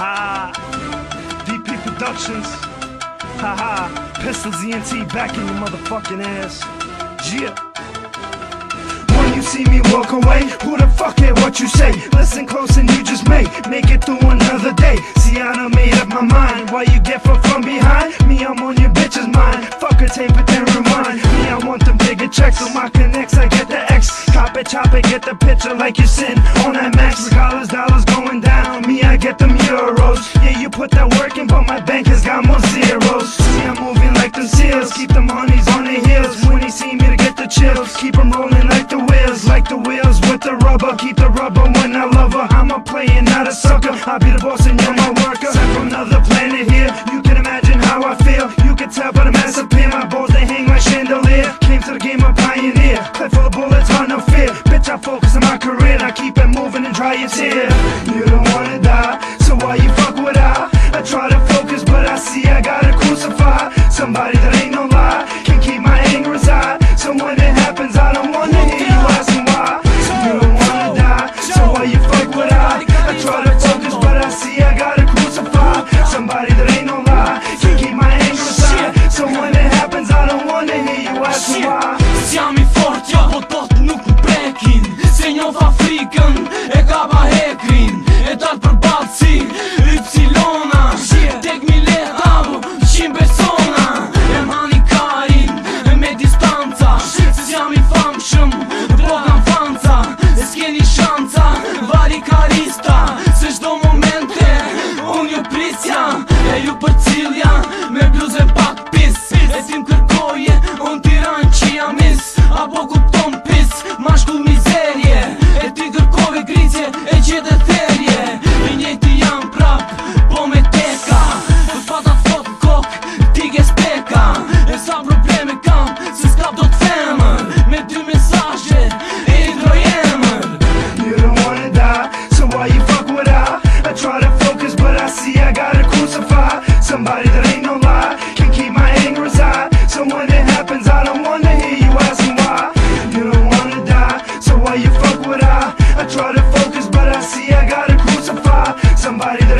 Haha. DP Productions. ha ha. Pistol ZNT back in your motherfucking ass. Yeah. When you see me walk away, who the fuck care what you say? Listen close and you just may make it through another day. See, I done made up my mind. Why you get fucked from behind? Me, I'm on your bitch's mind. Fuck her, tape but then rewind. Me, I want them bigger checks. On my It, get the picture like you're sitting on that max. Regardless, dollars going down. Me, I get them euros. Yeah, you put that work in, but my bank has got more zeros. See, I'm moving like them seals. Keep them honeys on their heels. When they see me to get the chills. Keep them rolling like the wheels, like the wheels with the rubber. Keep the rubber when I love her. I'm a player, not a sucker. I be the boss and you're my worker. Sent from another planet here. You can imagine how I feel. You can tell by the mass appear. My balls they hang like chandelier. Came to the game a pioneer. Clip full of bullets, heart no fear. I focus on my career. I keep it moving and dry your tear. You don't wanna die, vari karista Se shdo momente, unë ju prisja E ju për cilja, me bluze pak pis. E tim kërkoje, unë tiran që jam is Apo kupton pis, ma shkull mizerje E ti kërkove gritje, e gjithë what I I try to focus but I see I gotta crucify Somebody that